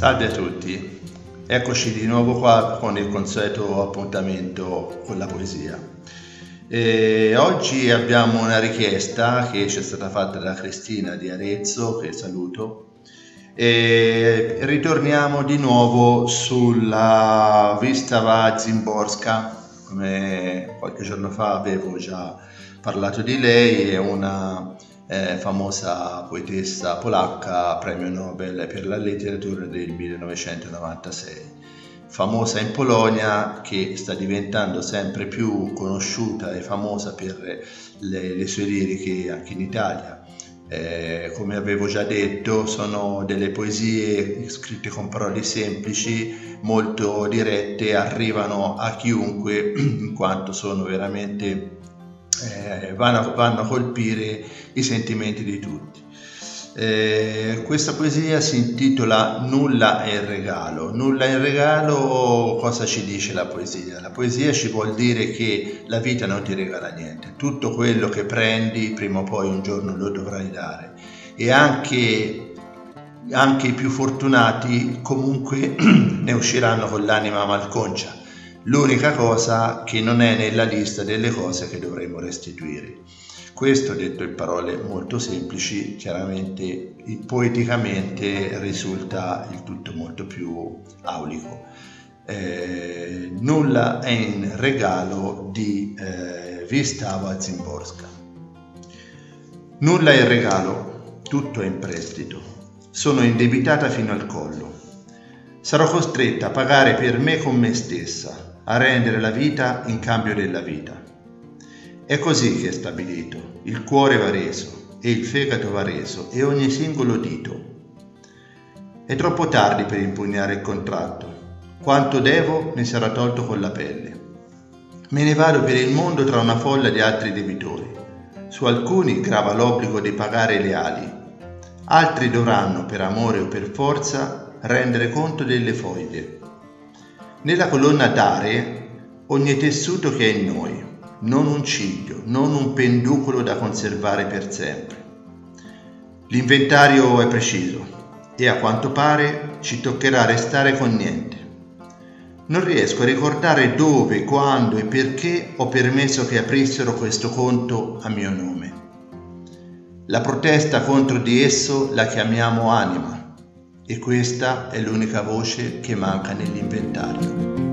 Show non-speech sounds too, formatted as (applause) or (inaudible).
Salve a tutti, eccoci di nuovo qua con il consueto appuntamento con la poesia. E oggi abbiamo una richiesta che ci è stata fatta da Cristina di Arezzo, che saluto, e ritorniamo di nuovo sulla Vistava Zimborska, come qualche giorno fa avevo già parlato di lei, è una eh, famosa poetessa polacca, premio Nobel per la letteratura del 1996 famosa in Polonia che sta diventando sempre più conosciuta e famosa per le, le sue liriche anche in Italia. Eh, come avevo già detto, sono delle poesie scritte con parole semplici, molto dirette, arrivano a chiunque (clears throat) in quanto sono veramente eh, vanno, vanno, a colpire i sentimenti di tutti. Eh, questa poesia si intitola Nulla è il regalo. Nulla è il regalo, cosa ci dice la poesia? La poesia ci vuol dire che la vita non ti regala niente, tutto quello che prendi prima o poi un giorno lo dovrai dare e anche, anche i più fortunati comunque (clears throat) ne usciranno con l'anima malconcia l'unica cosa che non è nella lista delle cose che dovremmo restituire. Questo detto in parole molto semplici, chiaramente poeticamente risulta il tutto molto più aulico. Eh, nulla è in regalo di eh, Vistava Zimborska. Nulla è in regalo, tutto è in prestito. Sono indebitata fino al collo. Sarò costretta a pagare per me con me stessa, a rendere la vita in cambio della vita. È così che è stabilito, il cuore va reso e il fegato va reso e ogni singolo dito. È troppo tardi per impugnare il contratto, quanto devo ne sarà tolto con la pelle. Me ne vado per il mondo tra una folla di altri debitori. Su alcuni grava l'obbligo di pagare le ali, altri dovranno, per amore o per forza, rendere conto delle foglie nella colonna dare ogni tessuto che è in noi, non un ciglio, non un penducolo da conservare per sempre. L'inventario è preciso e a quanto pare ci toccherà restare con niente. Non riesco a ricordare dove, quando e perché ho permesso che aprissero questo conto a mio nome. La protesta contro di esso la chiamiamo anima e questa è l'unica voce che manca nell'inventario.